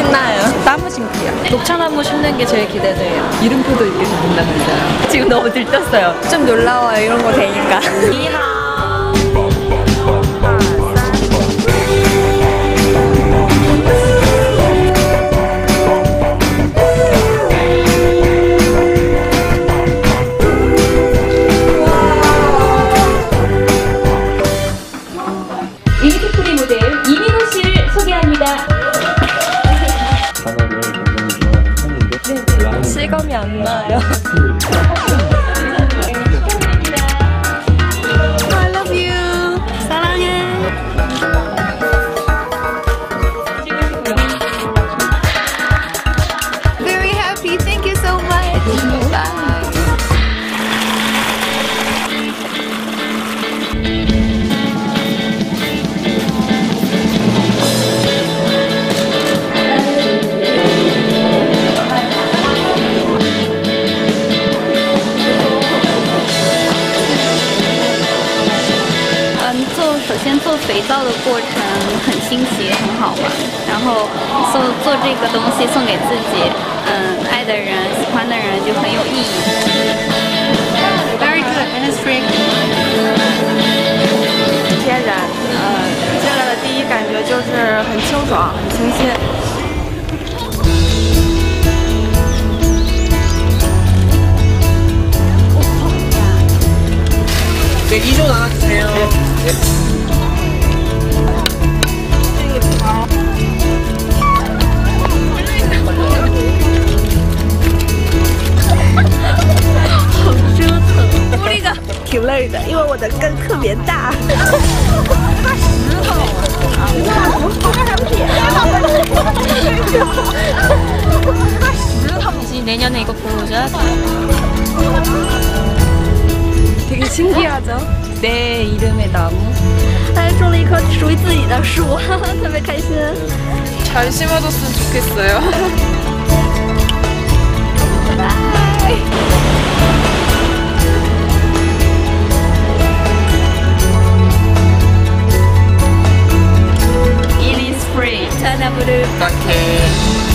신나요. 나무 신기요 녹차나무 심는 게 제일 기대돼요. 이름표도 이렇게 적는답니다. 지금 너무 들떴어요. 좀 놀라워요. 이런 거 되니까. 이하. んなよ肥皂的过程很新奇，很好玩。然后做做这个东西送给自己，嗯，爱的人、喜欢的人就很有意义。Very good and sweet。天然，呃，进来的第一感觉就是很清爽、很清新。这衣袖拿起来哟。个因为我的根特别大 내년에 이거 보러 오셔 되게 신기하죠? 내 이름의 나무. 还种了一棵属于自己的树，特别开心。잘 심어줬으면 좋겠어요. ブル関係